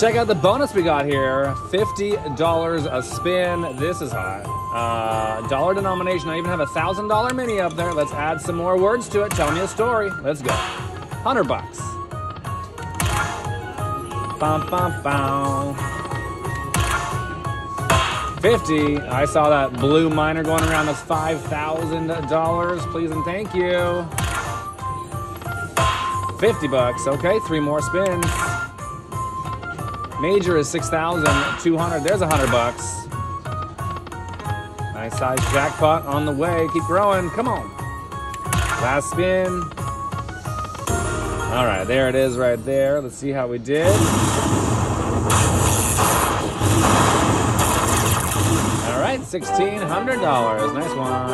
Check out the bonus we got here $50 a spin. This is hot. Uh, dollar denomination. I even have a thousand dollar mini up there. Let's add some more words to it. Tell me a story. Let's go. 100 bucks. Bum, bum, bum. 50. I saw that blue minor going around. That's $5,000. Please and thank you. 50 bucks. Okay, three more spins. Major is 6,200. There's 100 bucks. Nice size jackpot on the way. Keep growing. Come on. Last spin. All right, there it is right there. Let's see how we did. All right, $1,600. Nice one.